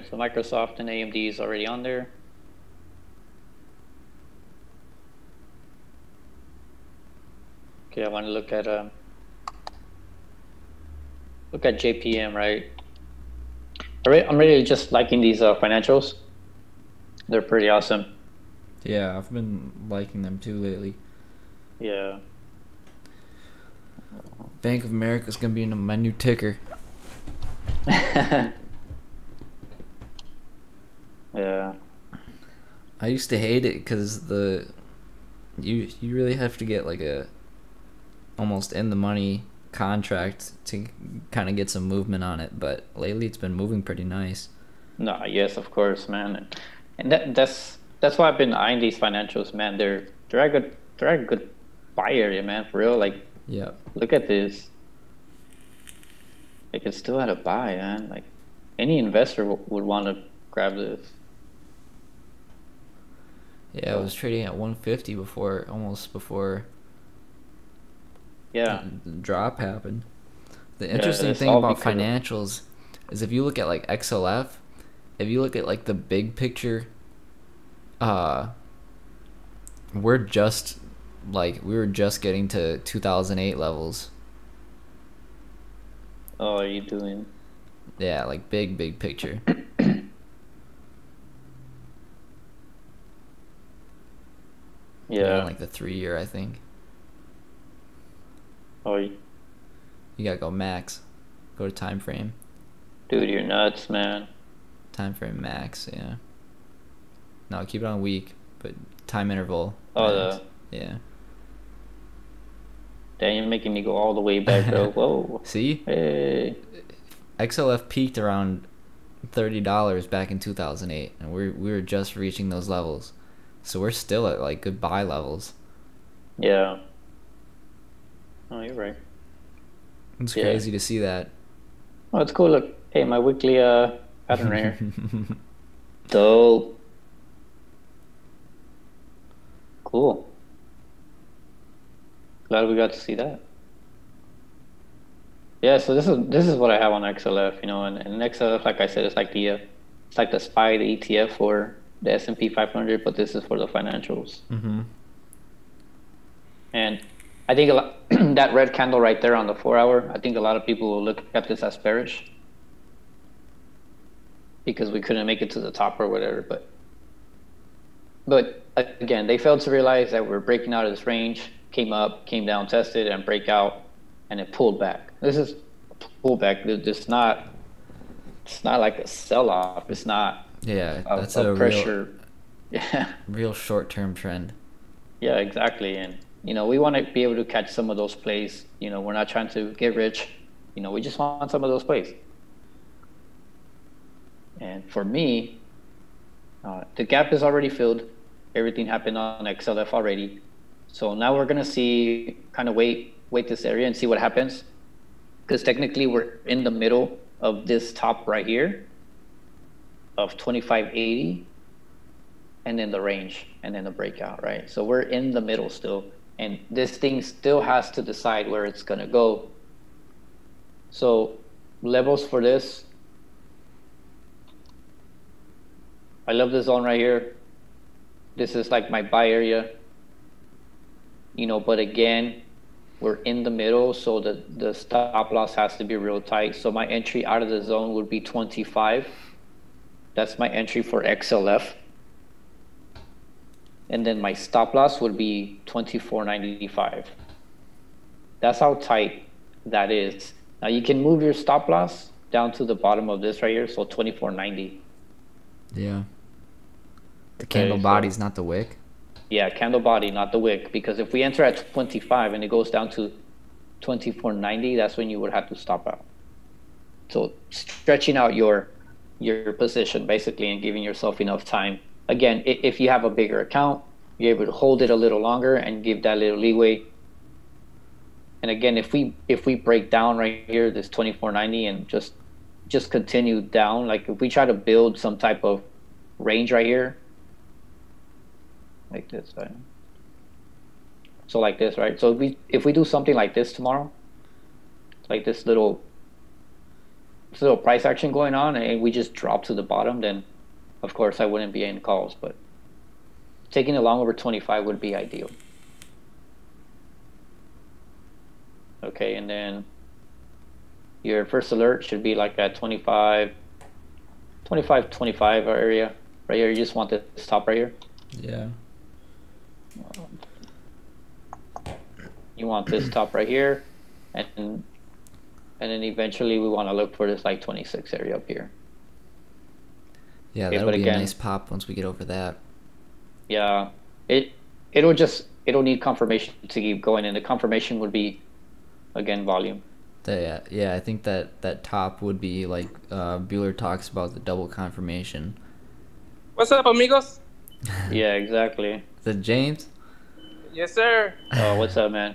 right, so Microsoft and AMD is already on there. Okay, I want to look at um, look at JPM, right? I'm really just liking these uh, financials. They're pretty awesome. Yeah, I've been liking them too lately. Yeah. Bank of America is gonna be in my new ticker. yeah. I used to hate it because the you you really have to get like a almost in the money contract to kind of get some movement on it. But lately, it's been moving pretty nice. No, yes, of course, man, and that that's that's why I've been eyeing these financials, man. They're they're a good they're a good buy area, man, for real. Like, yeah, look at this. Like it's still at a buy, man. Like any investor w- would want to grab this. Yeah, it was trading at 150 before, almost before. Yeah. Drop happened. The interesting yeah, thing about financials is if you look at like XLF, if you look at like the big picture, uh, we're just like we were just getting to 2008 levels. Oh, are you doing? Yeah, like big, big picture. yeah. like the three year, I think. Oh. You... gotta go max. Go to time frame. Dude, you're nuts, man. Time frame max, yeah. No, keep it on week, but time interval. Oh, the... yeah. Damn, you're making me go all the way back, bro. Whoa. See? Hey. XLF peaked around thirty dollars back in two thousand eight, and we we were just reaching those levels, so we're still at like good buy levels. Yeah. Oh, you're right. It's yeah. crazy to see that. Oh, it's cool. Look, hey, my weekly uh pattern right here. Dope. Cool. Glad we got to see that. Yeah, so this is this is what I have on XLF, you know, and, and XLF, like I said, it's like the uh, it's like the SPY, the ETF for the S and P 500, but this is for the financials. Mm-hmm. And I think a lot, that red candle right there on the four hour, I think a lot of people will look at this as bearish because we couldn't make it to the top or whatever. But but again, they failed to realize that we're breaking out of this range came up, came down, tested, and break out, and it pulled back. This is a pullback. It's not. It's not like a sell off. It's not. Yeah, a, that's a, a pressure. Real, yeah. Real short term trend. Yeah, exactly, and you know we want to be able to catch some of those plays. You know, we're not trying to get rich. You know, we just want some of those plays. And for me, uh, the gap is already filled. Everything happened on XLF already. So now we're gonna see, kind of wait, wait this area and see what happens. Because technically we're in the middle of this top right here of 2580 and then the range and then the breakout, right? So we're in the middle still. And this thing still has to decide where it's gonna go. So levels for this. I love this zone right here. This is like my buy area you know, but again, we're in the middle, so the, the stop loss has to be real tight. So my entry out of the zone would be 25. That's my entry for XLF. And then my stop loss would be 24.95. That's how tight that is. Now you can move your stop loss down to the bottom of this right here, so 24.90. Yeah. The candle okay, body's so. not the wick. Yeah, candle body, not the wick. Because if we enter at 25 and it goes down to 24.90, that's when you would have to stop out. So stretching out your your position basically and giving yourself enough time. Again, if you have a bigger account, you're able to hold it a little longer and give that little leeway. And again, if we if we break down right here, this 24.90 and just just continue down, like if we try to build some type of range right here, like this, right? So like this, right? So if we if we do something like this tomorrow, like this little little price action going on and we just drop to the bottom, then of course I wouldn't be in calls. But taking it long over 25 would be ideal. Okay, and then your first alert should be like at 25, 25, 25 area right here. You just want this top right here. Yeah. You want this top right here, and and then eventually we want to look for this like 26 area up here. Yeah, okay, that'll be again, a nice pop once we get over that. Yeah, it it'll just it'll need confirmation to keep going, and the confirmation would be again volume. Yeah, yeah, I think that that top would be like uh, Bueller talks about the double confirmation. What's up, amigos? yeah, exactly. The James? Yes, sir. Oh, what's up, man?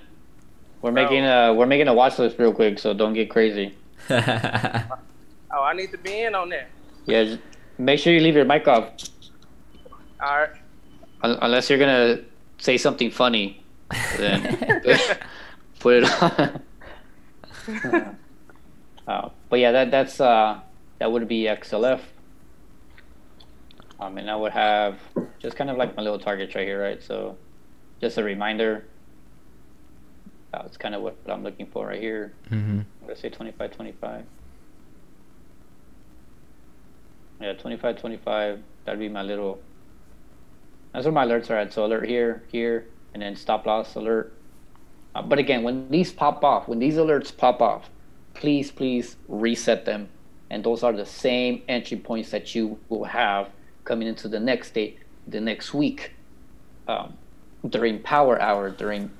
We're Bro. making a we're making a watch list real quick, so don't get crazy. oh, I need to be in on that. Yeah, make sure you leave your mic off. All right. Unless you're gonna say something funny, then put it on. uh, but yeah, that that's uh, that would be XLF. Um, and I would have just kind of like my little targets right here, right? So just a reminder. That's kind of what I'm looking for right here. Mm-hmm. I'm gonna say 25, 25. Yeah, 25, 25. That'd be my little. That's where my alerts are at. So alert here, here, and then stop loss alert uh, but again, when these pop off, when these alerts pop off, please, please reset them. And those are the same entry points that you will have coming into the next day, the next week, um, during power hour, during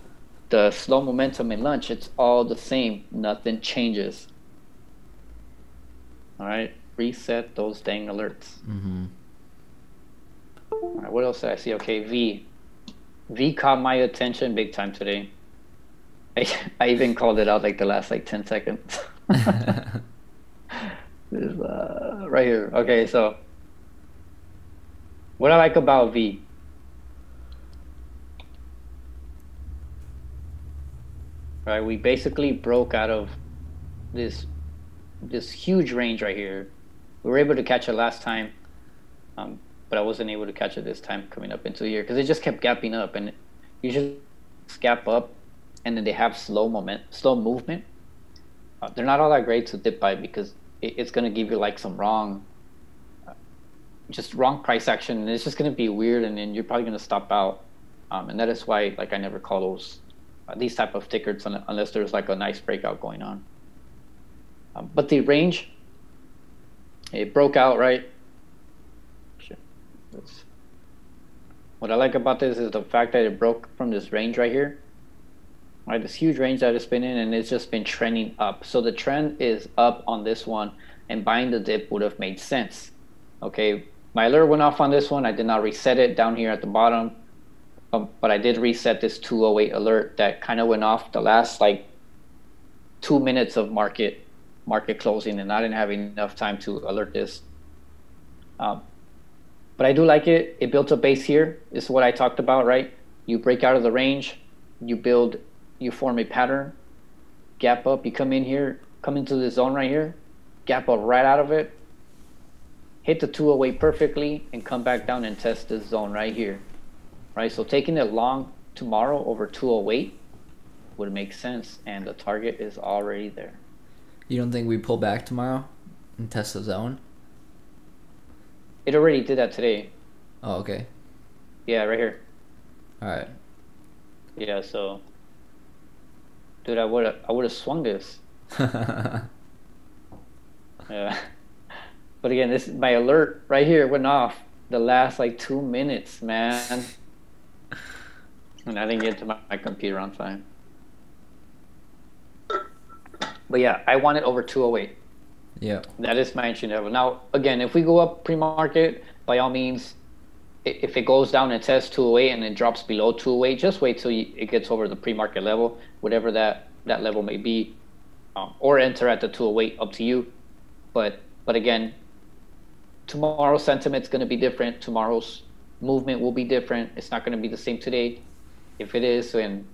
the slow momentum in lunch. It's all the same. Nothing changes. All right, reset those dang alerts. Mm-hmm. All right, what else did I see? Okay, V. V caught my attention big time today. I, I even called it out like the last like 10 seconds. this, uh, right here. Okay, so what I like about V. Right, we basically broke out of this this huge range right here. We were able to catch it last time, um, but I wasn't able to catch it this time coming up into here because it just kept gapping up, and you just gap up and then they have slow moment, slow movement. Uh, they're not all that great to dip by because it, it's going to give you like some wrong, uh, just wrong price action, and it's just going to be weird, and then you're probably going to stop out. Um, and that is why, like, I never call those these type of tickets unless there's like a nice breakout going on. Um, but the range, it broke out right. What I like about this is the fact that it broke from this range right here right? This huge range that it's been in, and it's just been trending up. So the trend is up on this one, and buying the dip would have made sense. Okay, my alert went off on this one. I did not reset it down here at the bottom, um, but I did reset this 208 alert that kind of went off the last like two minutes of market market closing, and I didn't have enough time to alert this. Um, but I do like it. It built a base here. This is what I talked about, right? You break out of the range, you build you form a pattern, gap up, you come in here, come into the zone right here, gap up right out of it, hit the 208 perfectly, and come back down and test this zone right here. Right, so taking it long tomorrow over 208 would make sense, and the target is already there. You don't think we pull back tomorrow and test the zone? It already did that today. Oh, okay. Yeah, right here. All right. Yeah, so dude, I would have I would have swung this. yeah. But again, this my alert right here went off the last like two minutes, man. And I didn't get to my, my computer on time. But yeah, I want it over 208. Yeah. That is my entry level. Now, again, if we go up pre-market, by all means, if it goes down and tests 208 and it drops below 208, just wait till it gets over the pre-market level, whatever that that level may be, um, or enter at the 208, up to you. But but again, tomorrow's sentiment's going to be different. Tomorrow's movement will be different. It's not going to be the same today. If it is, then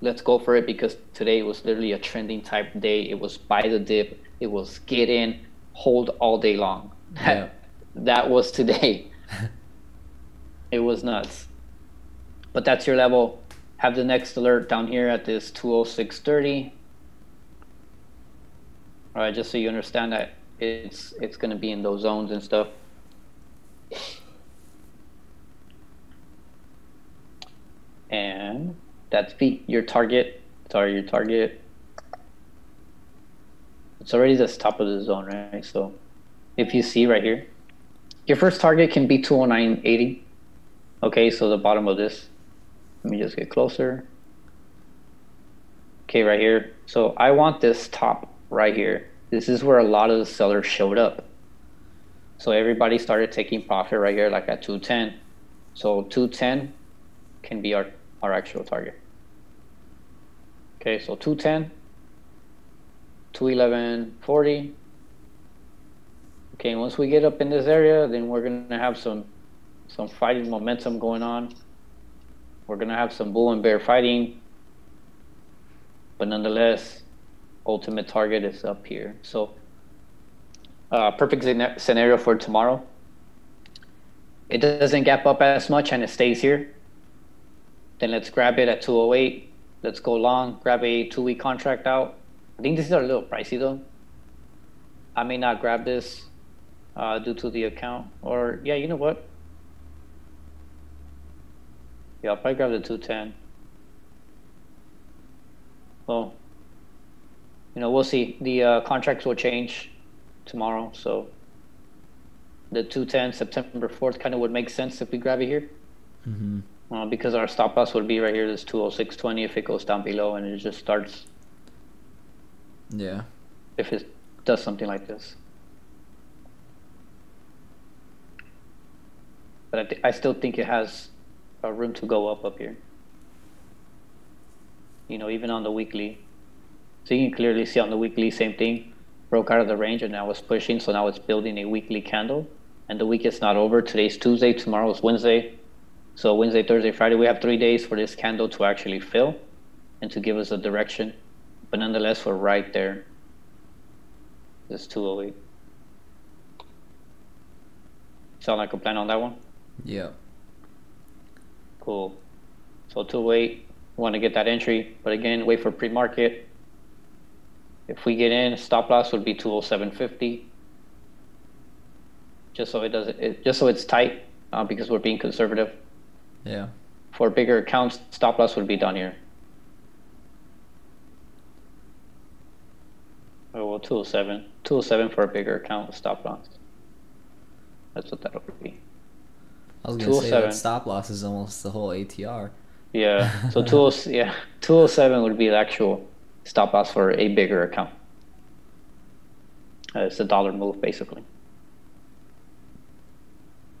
let's go for it because today was literally a trending type day. It was buy the dip. It was get in, hold all day long. Yeah. that was today. it was nuts. But that's your level. Have the next alert down here at this 206.30. All right, just so you understand that it's it's going to be in those zones and stuff. And that's the your target. Sorry, your target. It's already the top of the zone, right? So if you see right here, your first target can be 209.80. Okay, so the bottom of this. Let me just get closer. Okay, right here. So I want this top right here. This is where a lot of the sellers showed up. So everybody started taking profit right here, like at 210. So 210 can be our, our actual target. Okay, so 210, 211.40. Okay, once we get up in this area, then we're gonna have some some fighting momentum going on. We're gonna have some bull and bear fighting, but nonetheless, ultimate target is up here. So, uh, perfect scenario for tomorrow. It doesn't gap up as much and it stays here. Then let's grab it at 208. Let's go long, grab a two week contract out. I think this is a little pricey though. I may not grab this uh, due to the account. Or, yeah, you know what? Yeah, I'll probably grab the 210. Well, you know, we'll see. The uh, contracts will change tomorrow, so the 210 September 4th kind of would make sense if we grab it here. Mm-hmm. Uh, because our stop loss would be right here, this 206.20 if it goes down below and it just starts. Yeah. If it does something like this. But I, th- I still think it has a room to go up up here. You know, even on the weekly. So you can clearly see on the weekly, same thing. Broke out of the range and now it's pushing. So now it's building a weekly candle. And the week is not over. Today's Tuesday, tomorrow is Wednesday. So Wednesday, Thursday, Friday, we have three days for this candle to actually fill and to give us a direction. But nonetheless, we're right there. This 208. Sound like a plan on that one? Yeah. Cool. So to wait, want to get that entry, but again, wait for pre-market. If we get in, stop loss would be 207.50. Just so it doesn't, it, just so it's tight, uh, because we're being conservative. Yeah. For bigger accounts, stop loss would be done here. Oh, well, 207. 207 for a bigger account, stop loss. That's what that would be. I was gonna say that stop loss is almost the whole ATR. Yeah. So two oh yeah two oh seven would be the actual stop loss for a bigger account. Uh, it's a dollar move basically.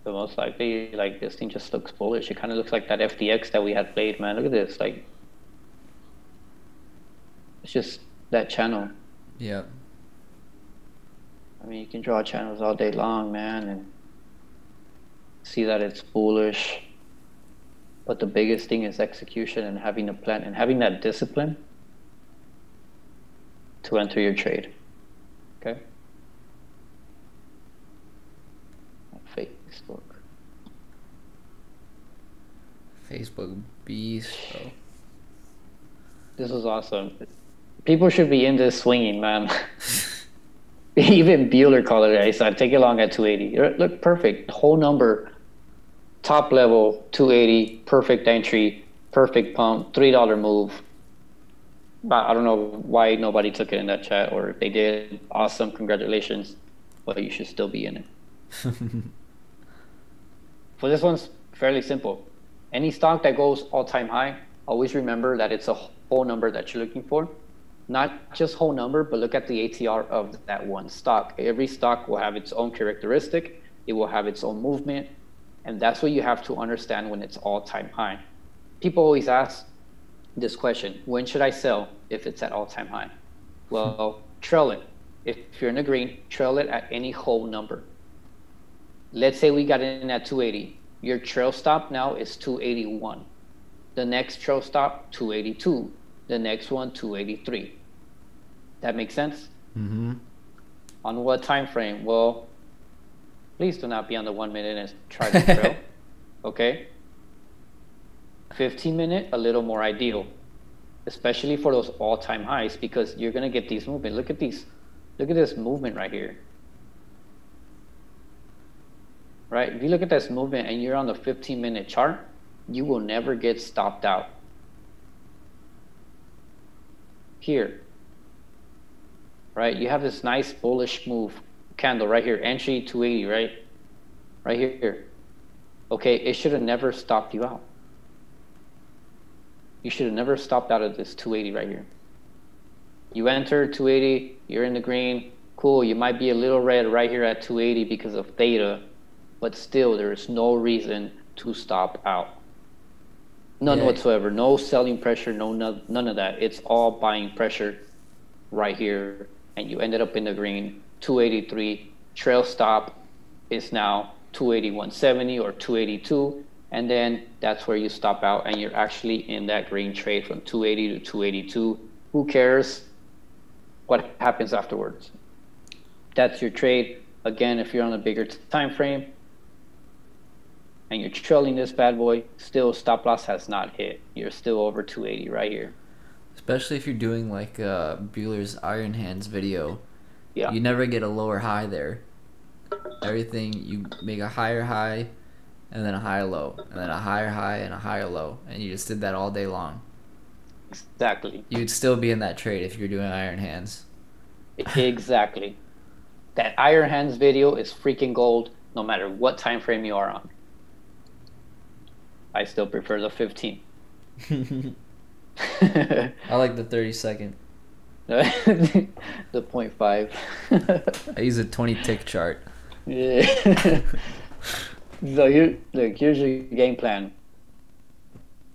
So most likely, like this thing just looks bullish. It kind of looks like that FTX that we had played, man. Look at this, like it's just that channel. Yeah. I mean, you can draw channels all day long, man, and see that it's bullish. But the biggest thing is execution and having a plan and having that discipline to enter your trade. Okay? Facebook. Facebook beast, bro. This is awesome. People should be into swinging, man. Even Bueller called it. I said, take it long at 280. Look perfect. Whole number top level 280 perfect entry perfect pump three dollar move i don't know why nobody took it in that chat or if they did awesome congratulations but you should still be in it for this one's fairly simple any stock that goes all-time high always remember that it's a whole number that you're looking for not just whole number but look at the atr of that one stock every stock will have its own characteristic it will have its own movement and that's what you have to understand when it's all time high. People always ask this question when should I sell if it's at all time high? Well, trail it. If you're in the green, trail it at any whole number. Let's say we got in at 280. Your trail stop now is 281. The next trail stop, 282. The next one, 283. That makes sense? Mm-hmm. On what time frame? Well, please do not be on the one minute and try to trail. okay? 15 minute, a little more ideal, especially for those all time highs because you're going to get these movement. Look at these. Look at this movement right here. Right? If you look at this movement and you're on the 15 minute chart, you will never get stopped out. Here, right? You have this nice bullish move candle right here, entry 280, right? Right here. Okay, it should have never stopped you out. You should have never stopped out of this 280 right here. You enter 280, you're in the green, cool. You might be a little red right here at 280 because of theta, but still there is no reason to stop out. None yeah. whatsoever. No selling pressure, no none of that. It's all buying pressure right here and you ended up in the green 283 trail stop is now 281.70 or 282 and then that's where you stop out and you're actually in that green trade from 280 to 282 who cares what happens afterwards that's your trade again if you're on a bigger time frame and you're trailing this bad boy still stop loss has not hit you're still over 280 right here especially if you're doing like uh, Bueller's Iron Hands video. Yeah. You never get a lower high there. Everything you make a higher high, and then a higher low, and then a higher high and a higher low, and you just did that all day long. Exactly. You'd still be in that trade if you're doing Iron Hands. exactly. That Iron Hands video is freaking gold, no matter what time frame you are on. I still prefer the 15. I like the 30 second. the point five. I use a 20 tick chart. Yeah. so here, look, here's your game plan.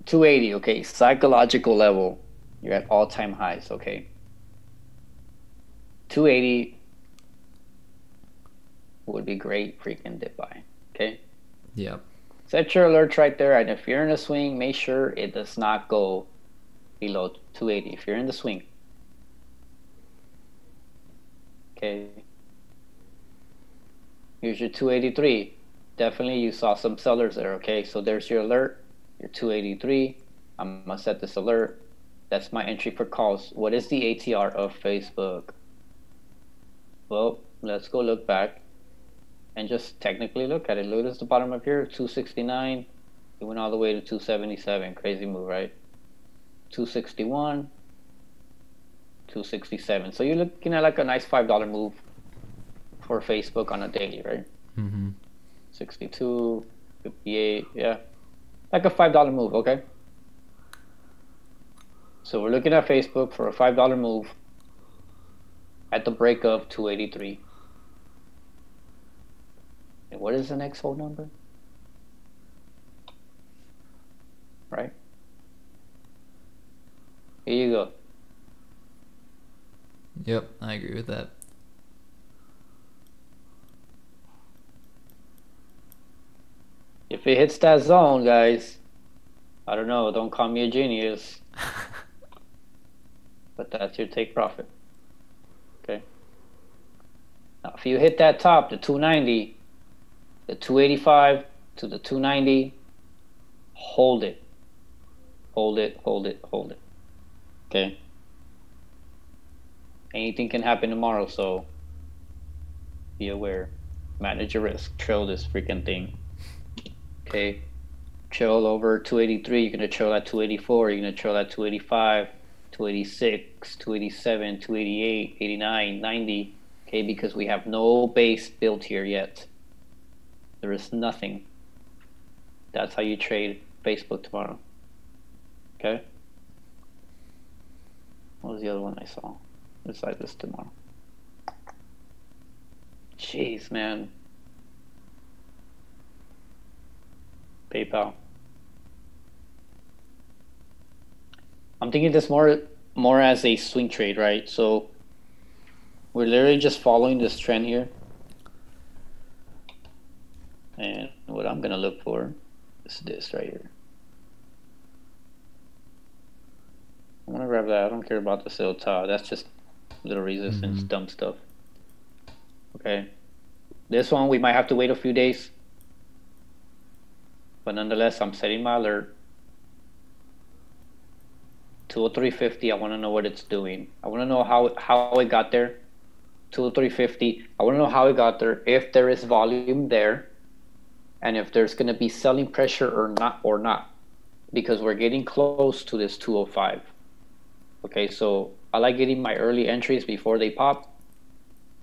280, okay, psychological level. You're at all time highs, okay. 280 would be great freaking dip buy, okay? Yep. Set your alerts right there, and if you're in a swing, make sure it does not go below 280 if you're in the swing. Okay. Here's your 283. Definitely you saw some sellers there, okay? So there's your alert, your 283. I'm gonna set this alert. That's my entry for calls. What is the ATR of Facebook? Well, let's go look back and just technically look at it. Look at the bottom up here, 269. It went all the way to 277. Crazy move, right? 261, 267. So you're looking at like a nice $5 move for Facebook on a daily, right? Mm-hmm. 62, 58, yeah. Like a $5 move, okay? So we're looking at Facebook for a $5 move at the break of 283. And what is the next whole number? Right? Here you go. Yep, I agree with that. If it hits that zone, guys, I don't know, don't call me a genius. but that's your take profit. Okay. Now, if you hit that top, the 290, the 285 to the 290, hold it. Hold it, hold it, hold it. Okay. Anything can happen tomorrow, so be aware. Manage your risk. Trail this freaking thing. Okay. Trail over 283. You're gonna trail at 284. You're gonna trail at 285, 286, 287, 288, 89, 90. Okay, because we have no base built here yet. There is nothing. That's how you trade Facebook tomorrow. Okay. What was the other one I saw? Besides this tomorrow. Jeez, man. PayPal. I'm thinking this more more as a swing trade, right? So we're literally just following this trend here. And what I'm gonna look for is this right here. I'm gonna grab that. I don't care about the sale top. That's just little resistance, mm-hmm. dumb stuff. Okay. This one we might have to wait a few days. But nonetheless, I'm setting my alert. 20350, I want to know what it's doing. I want to know how, how it got there. 20350, I want to know how it got there, if there is volume there, and if there's going to be selling pressure or not or not because we're getting close to this 205 okay so i like getting my early entries before they pop.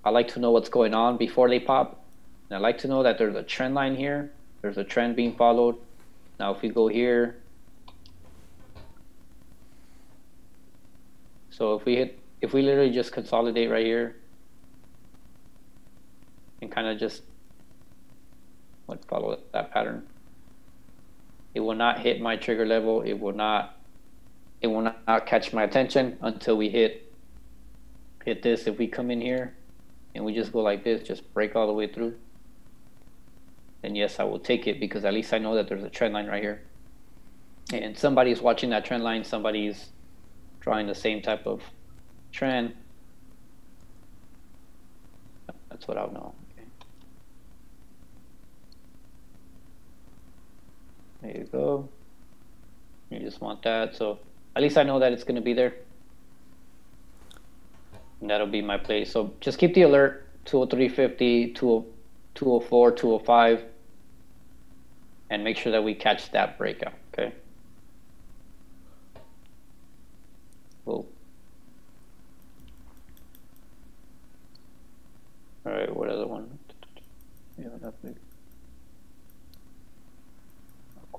I like to know what's going on before they pop. And i like to know that there's a trend line here. There's a trend being followed. Now if we go here so if we hit if we literally just consolidate right here and kind of just would follow that pattern. It will not hit my trigger level. It will not it will not catch my attention until we hit hit this. If we come in here and we just go like this, just break all the way through, then yes, I will take it because at least I know that there's a trend line right here. And somebody's watching that trend line, somebody's drawing the same type of trend. That's what I'll know. There you go. You just want that. So at least I know that it's going to be there. And that'll be my play. So just keep the alert 203.50, 204, 205. And make sure that we catch that breakout. Okay. Cool. All right, what other one? Yeah, that big.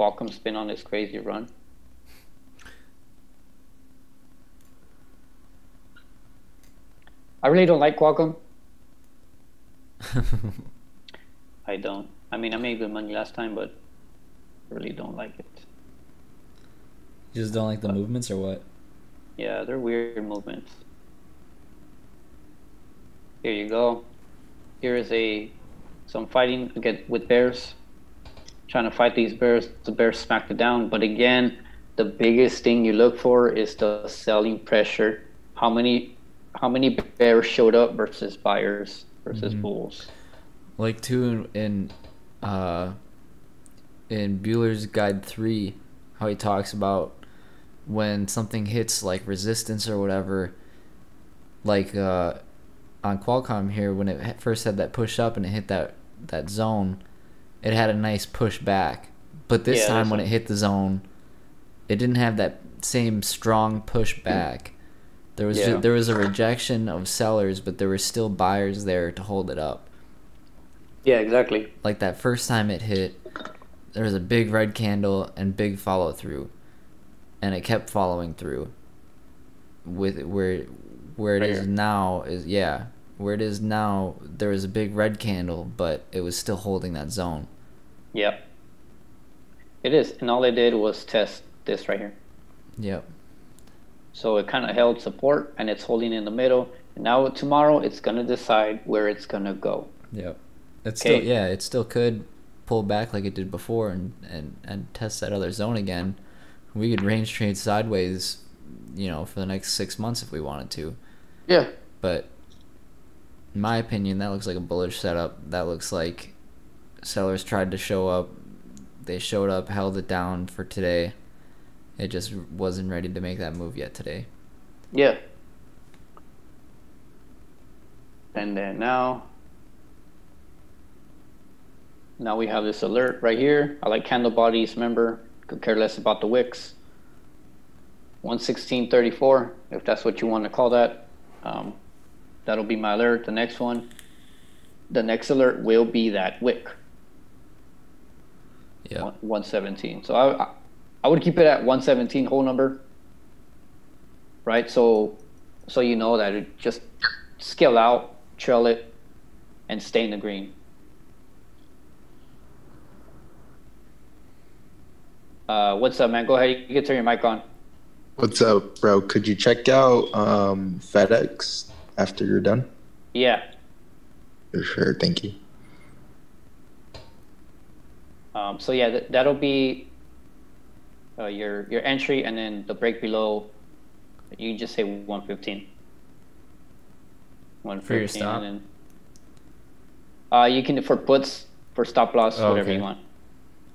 Qualcomm's been on this crazy run. I really don't like Qualcomm. I don't. I mean, I made good money last time, but I really don't like it. You just don't like the but, movements or what? Yeah, they're weird movements. Here you go. Here is a some fighting again with bears trying to fight these bears. The bears smacked it down. But again, the biggest thing you look for is the selling pressure. How many how many bears showed up versus buyers versus mm-hmm. bulls? Like two in, in uh in Bueller's Guide three, how he talks about when something hits like resistance or whatever, like uh, on Qualcomm here when it first had that push up and it hit that that zone, it had a nice push back. But this yeah, time when it hit the zone, it didn't have that same strong push back. There was yeah. there was a rejection of sellers, but there were still buyers there to hold it up. Yeah, exactly. Like that first time it hit, there was a big red candle and big follow through, and it kept following through. With where where it right is now is yeah where it is now, there was a big red candle, but it was still holding that zone. Yep. It is, and all they did was test this right here. Yep. So it kind of held support, and it's holding in the middle. And now tomorrow, it's gonna decide where it's gonna go. Yep. It's okay. still yeah, it still could pull back like it did before and and and test that other zone again. We could range trade sideways, you know, for the next six months if we wanted to. Yeah. But in my opinion, that looks like a bullish setup. That looks like sellers tried to show up. They showed up, held it down for today. It just wasn't ready to make that move yet today. Yeah. And then now, now we have this alert right here. I like candle bodies, remember, could care less about the wicks. 116.34, if that's what you want to call that. Um, That'll be my alert. The next one, the next alert will be that wick. Yeah. 117. So I, I would keep it at 117 whole number. Right. So, so you know that it just scale out, trail it, and stay in the green. Uh, what's up, man? Go ahead. You can turn your mic on. What's up, bro? Could you check out um, FedEx after you're done? Yeah. For sure. Thank you. Um, so yeah, th- that'll be uh, your your entry, and then the break below. You just say 115. 115 For your stop. And Uh, you can for puts for stop loss, Oh, whatever okay. you want.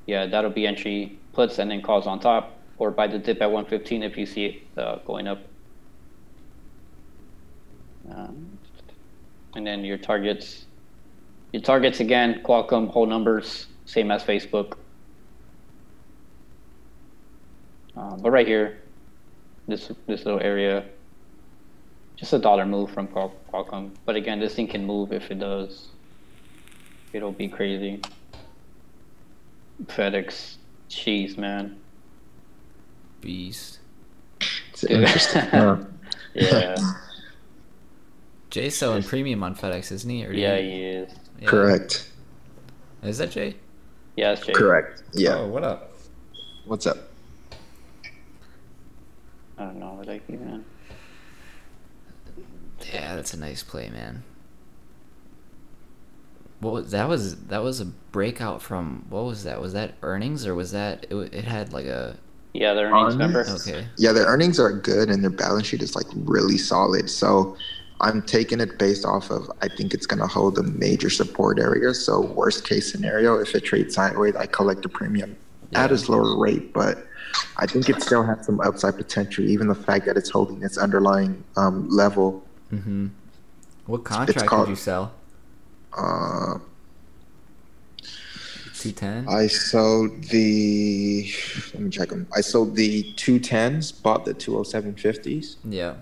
Yeah, that'll be entry puts and then calls on top, or buy the dip at 115 if you see it uh, going up. Um, and then your targets, your targets again, Qualcomm whole numbers, same as Facebook. Uh, but right here, this this little area, just a dollar move from Qual- Qualcomm. But again, this thing can move if it does. It'll be crazy. FedEx, cheese, man. Beast. It's interesting. Yeah, Jay's selling premium on FedEx, isn't he? Or do yeah, he is. yeah. Correct. Is that Jay? Yeah, it's Jay. Correct. Yeah. Oh, what up? What's up? I don't know, what like even. Yeah, that's a nice play, man. What was that? Was that was a breakout from what was that? Was that earnings or was that it? It had like a Yeah, the earnings Earnings? number. okay. Yeah, their earnings are good and their balance sheet is like really solid. So I'm taking it based off of I think it's gonna hold a major support area. So worst case scenario, if it trades sideways, I collect the premium at a slower rate. But I think it still has some upside potential, even the fact that it's holding its underlying um, level. Mm-hmm. What contract called- did you sell? Uh, Two ten. I sold the let me check them. I sold the two tens, bought the two oh seven fifties. Yeah.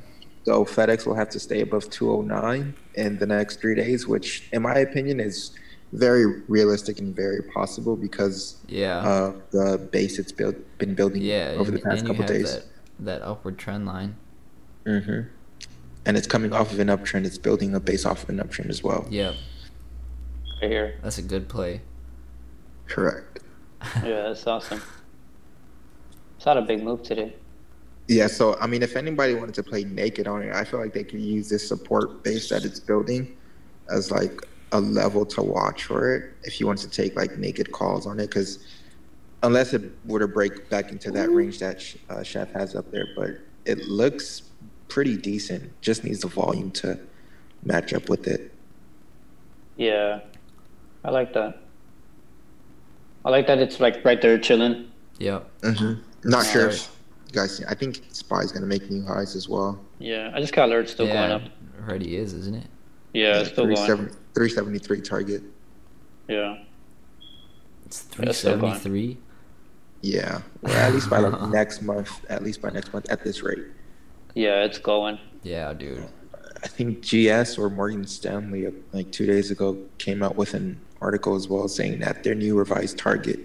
So FedEx will have to stay above 209 in the next three days, which, in my opinion, is very realistic and very possible because Yeah. of the base it's built been building yeah. over and, the past and you couple have days. that that upward trend line. hmm And it's coming off of an uptrend. It's building a base off of an uptrend as well. yeah Right here. That's a good play. Correct. Yeah, that's awesome. It's not a big move today. Yeah. So I mean, if anybody wanted to play naked on it, I feel like they could use this support base that it's building as like a level to watch for it. If you want to take like naked calls on it, because unless it were to break back into that range that uh, Chef has up there, but it looks pretty decent. Just needs the volume to match up with it. Yeah, I like that. I like that it's like right there chilling. Yeah. Mm-hmm. Not sure Alright. If you guys. see- I think Spy's gonna make new highs as well. Yeah, I just got alerts still yeah. going up. Already is, isn't it? Yeah, it's still going. 373 target. Yeah, It's Yeah, three it's still going. seventy three. Yeah. Well, at least by like next month. At least by next month at this rate. yeah, it's going. Yeah, dude. I think GS or Morgan Stanley like two days ago came out with an article as well saying that their new revised target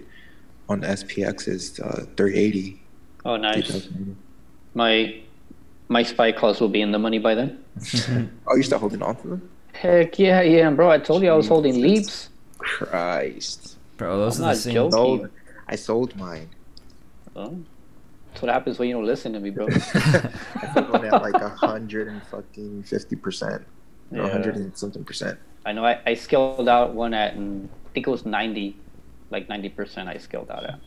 on SPX is uh, 380. Oh, nice. My my spy calls will be in the money by then. oh, you're still holding on to them? Heck yeah, yeah, bro. I told you I was holding leaps. Christ. Bro, those I'm are the same. joking. Sold. I sold mine. Oh, that's what happens when you don't listen to me, bro. I sold one at like a hundred and fucking fifty percent. Yeah. A hundred and something percent. I know I, I scaled out one at, mm, I think it was 90, like 90% I scaled out at.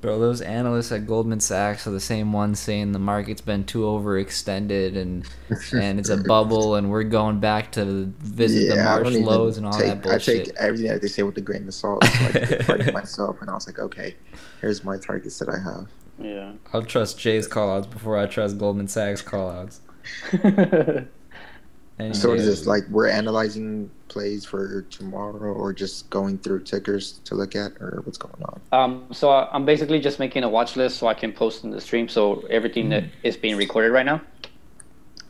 Bro, those analysts at Goldman Sachs are the same ones saying the market's been too overextended and and it's a bubble and we're going back to visit the I March lows and all take, that bullshit. I take everything that they say with a grain of salt. So I took part of myself, and I was like, okay, here's my targets that I have. Yeah. I'll trust Jay's callouts before I trust Goldman Sachs callouts. Any So day. is this like we're analyzing plays for tomorrow, or just going through tickers to look at, or what's going on? um, so I- I'm basically just making a watch list so I can post in the stream. So everything that is being recorded right now.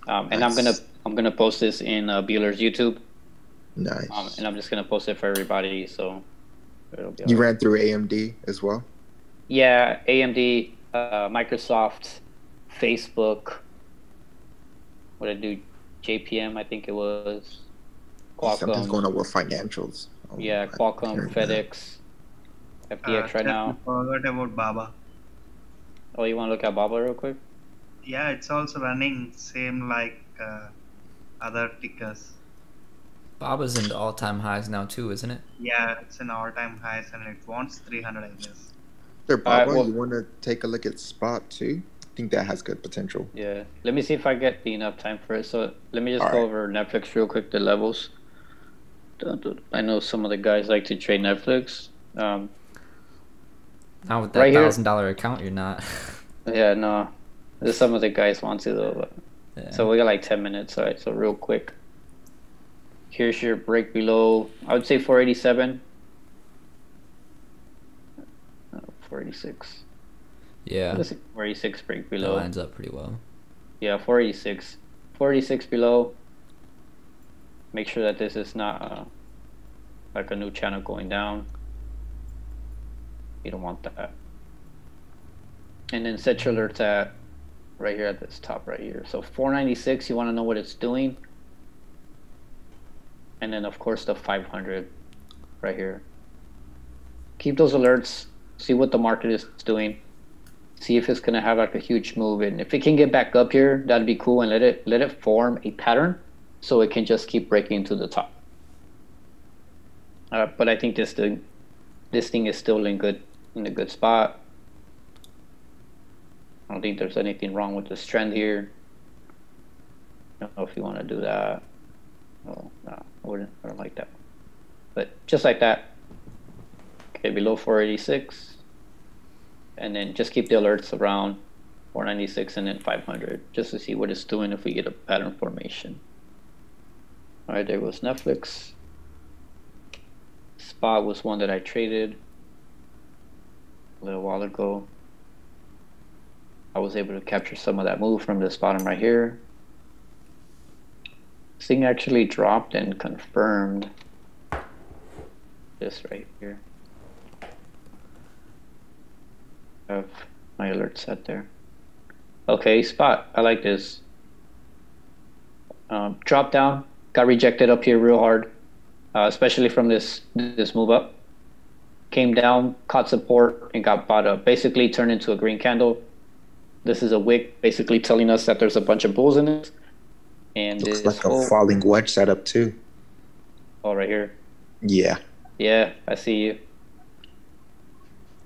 Um, and I'm gonna I'm gonna post this in uh, Bueller's YouTube, Nice. um, and I'm just gonna post it for everybody. So it'll be. you alright. ran through AMD as well. Yeah, AMD, uh, Microsoft, Facebook. What did I do? JPM, I think it was. Something's going on with financials. Oh, Yeah, Qualcomm, heard that. FedEx, FTX Uh, right just now. Forgot about Baba. Oh, you want to look at Baba real quick? Yeah, it's also running same like uh, other tickers. Baba's in all time highs now too, isn't it? Yeah, it's an all-time highs and it wants 300, I guess. There, Alright, Baba, well- you want to take a look at Spot too? I think that has good potential. Yeah. Let me see if I get the enough time for it. So let me just go Alright. over Netflix real quick, the levels. I know some of the guys like to trade Netflix. Um, not with that right thousand dollar account, you're not. yeah, no. Some of the guys want to though. But... Yeah. So we got like ten minutes. All right, so real quick. Here's your break below. I would say 487. Uh, 486. Yeah. 486 break below. That lines up pretty well. Yeah, 486. 486 below. Make sure that this is not uh, like a new channel going down. You don't want that. And then set your alerts at right here at this top right here. So 496, you want to know what it's doing. And then of course the 500 right here. Keep those alerts, see what the market is doing. See if it's gonna have like a huge move. And if it can get back up here, that'd be cool and let it let it form a pattern so it can just keep breaking to the top. Uh, but I think this thing, this thing is still in good in a good spot. I don't think there's anything wrong with this trend here. I don't know if you want to do that. Oh, no, I wouldn't. I don't like that. But just like that. Okay, below 486. And then just keep the alerts around 496 and then 500 just to see what it's doing if we get a pattern formation. All right, there was Netflix. Spot was one that I traded a little while ago. I was able to capture some of that move from this bottom right here. This thing actually dropped and confirmed this right here. I have my alert set there. Okay, spot. I like this. Um, drop down, got rejected up here real hard, uh, especially from this this move up. Came down, caught support, and got bought up. Basically turned into a green candle. This is a wick, basically telling us that there's a bunch of bulls in it. And looks like a falling wedge setup too. Oh, right here. Yeah. Yeah, I see you.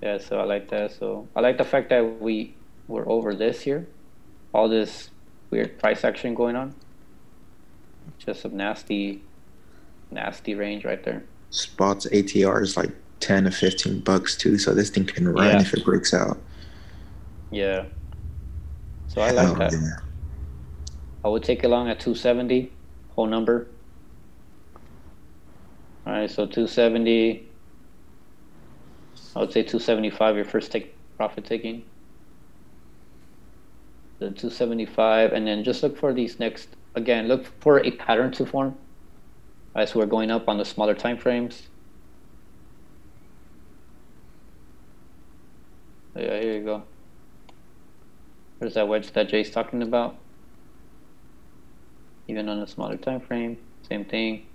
Yeah, so I like that. So I like the fact that we were over this here, all this weird price action going on. Just some nasty, nasty range right there. Spots ATR is like ten to fifteen bucks too, so this thing can run yeah. if it breaks out. Yeah. So I like oh, that. Yeah. I would take it long at 270, whole number. All right, so 270. I would say 275 your first take profit taking. The 275, and then just look for these next. Again, look for a pattern to form. As we're going up on the smaller time frames. Yeah, here you go. There's that wedge that Jay's talking about even on a smaller time frame, same thing.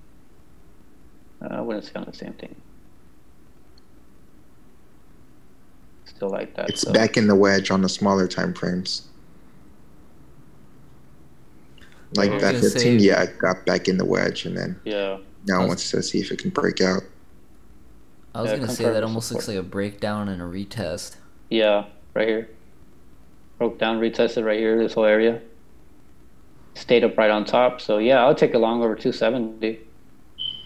Uh, I wouldn't say on the same thing. Still like that. It's so. back in the wedge on the smaller time frames. Like that 15, say, yeah, it got back in the wedge and then yeah. Now it wants to see if it can break out. I was yeah, gonna say that almost support. looks like a breakdown and a retest. Yeah, right here. Broke down, retested right here, this whole area stayed up right on top. So yeah, I'll take a long over 270.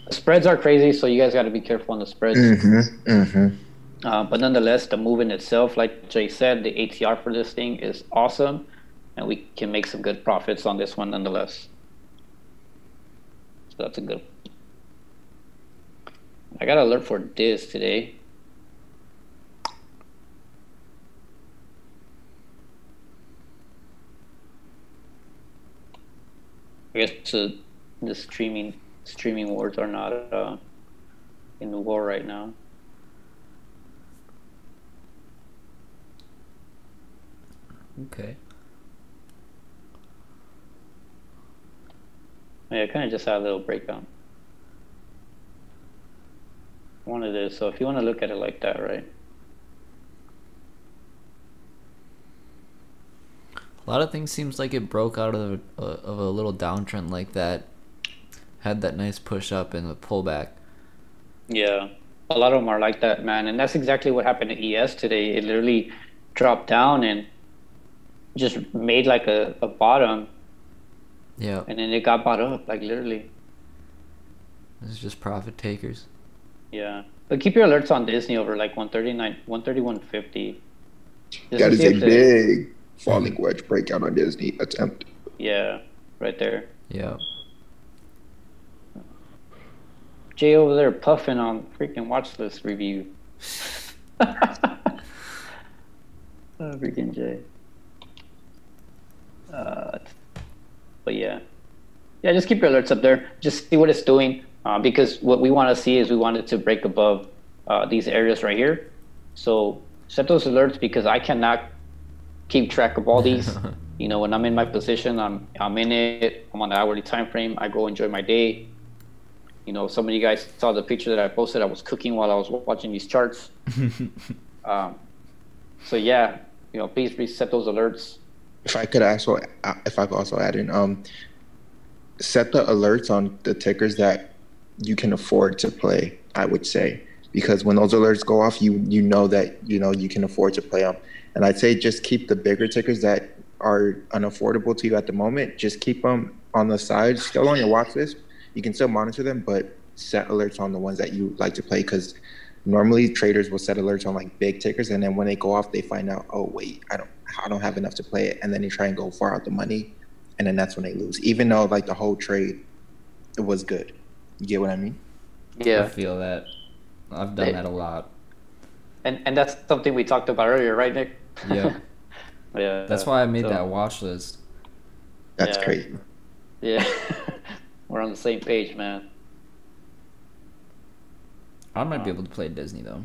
The spreads are crazy, so you guys got to be careful on the spreads. Mm-hmm, mm-hmm. Uh, but nonetheless, the move in itself, like Jay said, the ATR for this thing is awesome, and we can make some good profits on this one nonetheless. So that's a good. I got to alert for this today. I guess uh, the streaming streaming wars are not uh, in the war right now. Okay. Yeah, kind of just had a little breakdown. One of those. So if you want to look at it like that, right? A lot of things seems like it broke out of a, of a little downtrend like that. Had that nice push up and a pullback. Yeah, a lot of them are like that, man, and that's exactly what happened to ES today. It literally dropped down and just made like a, a bottom. Yeah. And then it got bought up, like literally. This is just profit takers. Yeah, but keep your alerts on Disney over like 139, 130, 150. That is a big falling wedge breakout on Disney attempt. Yeah, right there. Yeah. Jay over there puffing on freaking watch list review. oh, freaking Jay. Uh, but yeah, yeah, just keep your alerts up there. Just see what it's doing. Uh, because what we want to see is we want it to break above uh, these areas right here. So set those alerts because I cannot keep track of all these. you know, when I'm in my position, I'm I'm in it. I'm on the hourly time frame. I go enjoy my day. You know, some of you guys saw the picture that I posted. I was cooking while I was watching these charts. um, so yeah, you know, please reset those alerts. If I could also, if I could also add in, um, set the alerts on the tickers that you can afford to play. I would say because when those alerts go off, you you know that you know you can afford to play them. And I'd say just keep the bigger tickers that are unaffordable to you at the moment. Just keep them on the side, still on your watch list. You can still monitor them, but set alerts on the ones that you like to play because normally traders will set alerts on like big tickers, and then when they go off, they find out, oh wait, I don't, I don't have enough to play it, and then they try and go far out the money, and then that's when they lose. Even though like the whole trade, it was good. You get what I mean? Yeah, I feel that. I've done that a lot. And and that's something we talked about earlier, right, Nick? Yeah. yeah. That's why I made so, that watch list. That's yeah. crazy. Yeah. We're on the same page, man. I might be able to play Disney though.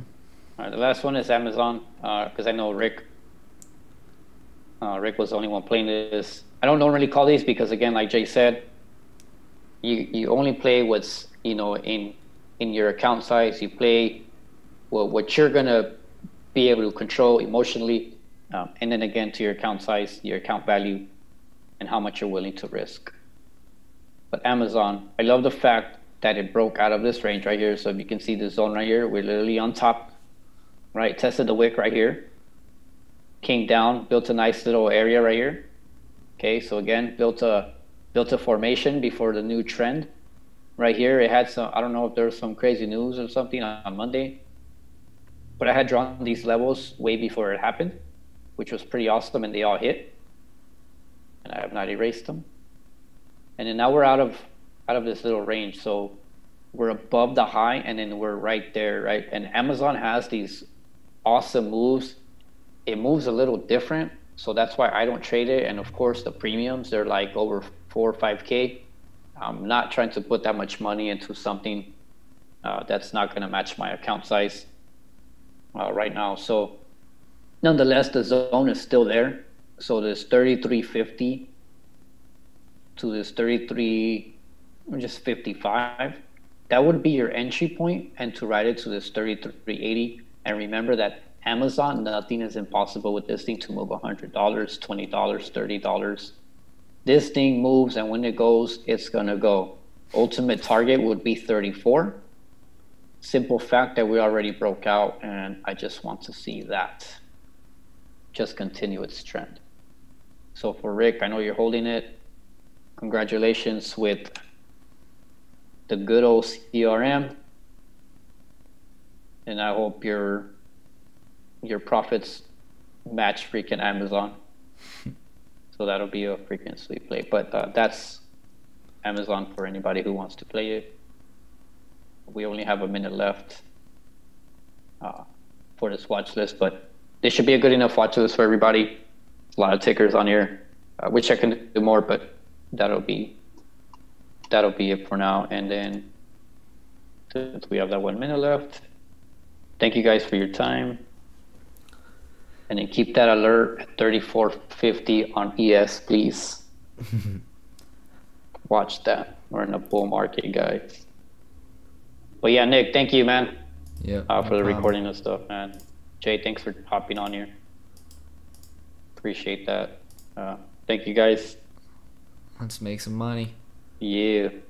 All right, the last one is Amazon, because uh, I know Rick. Uh, Rick was the only one playing this. I don't normally call these because, again, like Jay said, you you only play what's you know in in your account size. You play what what you're gonna be able to control emotionally, um, and then again to your account size, your account value, and how much you're willing to risk. But Amazon, I love the fact that it broke out of this range right here. So if you can see the zone right here, we're literally on top, right? Tested the wick right here, came down, built a nice little area right here. Okay, so again, built a built a formation before the new trend. Right here, it had some. I don't know if there was some crazy news or something on Monday, but I had drawn these levels way before it happened, which was pretty awesome, and they all hit. And I have not erased them. And then now we're out of out of this little range. So we're above the high and then we're right there, right? And Amazon has these awesome moves. It moves a little different. So that's why I don't trade it. And of course, the premiums, they're like over four or 5K. I'm not trying to put that much money into something uh, that's not going to match my account size uh, right now. So nonetheless, the zone is still there. So this 3350 to this 33 just 55 that would be your entry point and to ride it to this 3380 and remember that amazon nothing is impossible with this thing to move $100 $20 $30 this thing moves and when it goes it's going to go. Ultimate target would be 34 simple fact that we already broke out and i just want to see that. Just continue its trend. So for rick i know you're holding it. Congratulations with the good old CRM. And I hope your your profits match freaking Amazon. so that'll be a freaking sweet play. But uh, that's Amazon for anybody who wants to play it. We only have a minute left uh, for this watch list, but this should be a good enough watch list for everybody. A lot of tickers on here. Uh, wish I can do more, but that'll be that'll be it for now. And then since we have that one minute left, thank you guys for your time. And then keep that alert at 3450 on ES, please. Watch that. We're in a bull market, guys. But yeah, Nick, thank you, man. Yeah. Uh, for no the problem. recording and stuff, man. Jay, thanks for hopping on here. Appreciate that. Uh, thank you, guys. Let's make some money. Yeah.